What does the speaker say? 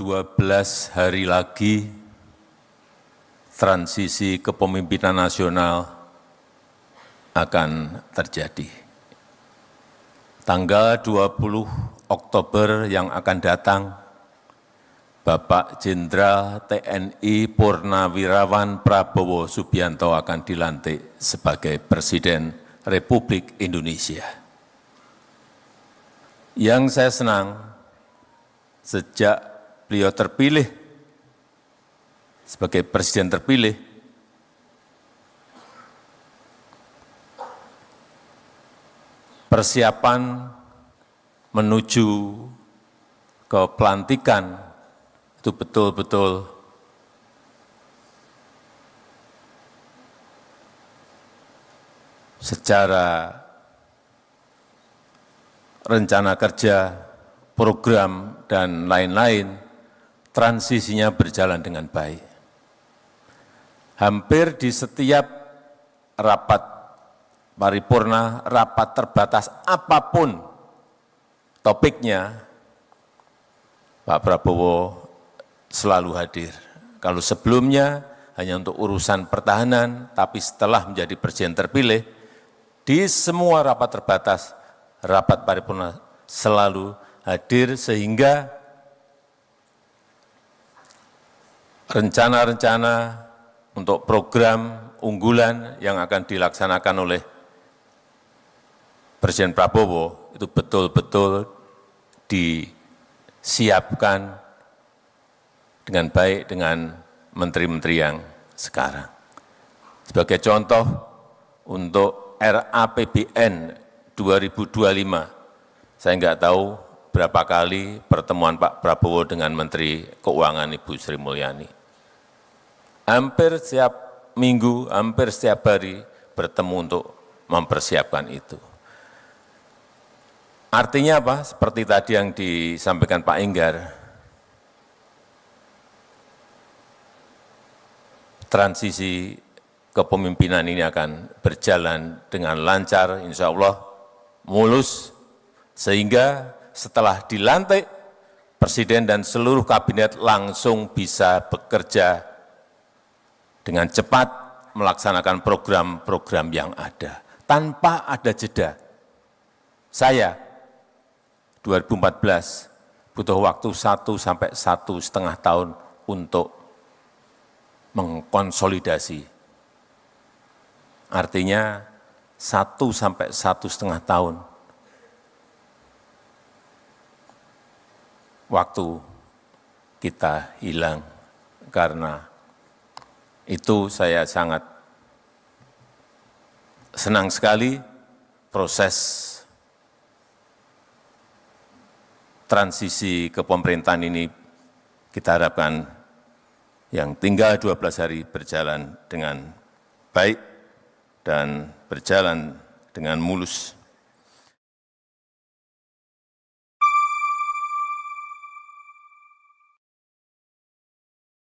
12 hari lagi transisi kepemimpinan nasional akan terjadi. Tanggal 20 Oktober yang akan datang, Bapak Jenderal TNI Purnawirawan Prabowo Subianto akan dilantik sebagai Presiden Republik Indonesia. Yang saya senang, sejak beliau terpilih sebagai presiden terpilih, persiapan menuju ke pelantikan itu betul-betul secara rencana kerja, program, dan lain-lain, transisinya berjalan dengan baik. Hampir di setiap rapat paripurna, rapat terbatas apa pun topiknya, Pak Prabowo selalu hadir. Kalau sebelumnya hanya untuk urusan pertahanan, tapi setelah menjadi presiden terpilih, di semua rapat terbatas, rapat paripurna selalu hadir sehingga rencana-rencana untuk program unggulan yang akan dilaksanakan oleh Presiden Prabowo itu betul-betul disiapkan dengan baik dengan menteri-menteri yang sekarang. Sebagai contoh, untuk RAPBN 2025, saya enggak tahu berapa kali pertemuan Pak Prabowo dengan Menteri Keuangan Ibu Sri Mulyani. Hampir setiap minggu, hampir setiap hari bertemu untuk mempersiapkan itu. Artinya apa? Seperti tadi yang disampaikan Pak Enggar, transisi kepemimpinan ini akan berjalan dengan lancar, insya Allah mulus, sehingga setelah dilantik, Presiden dan seluruh kabinet langsung bisa bekerja dengan cepat melaksanakan program-program yang ada, tanpa ada jeda. Saya 2014 butuh waktu satu sampai satu setengah tahun untuk mengkonsolidasi. Artinya satu sampai satu setengah tahun waktu kita hilang karena itu saya sangat senang sekali proses transisi ke pemerintahan ini kita harapkan yang tinggal 12 hari berjalan dengan baik dan berjalan dengan mulus.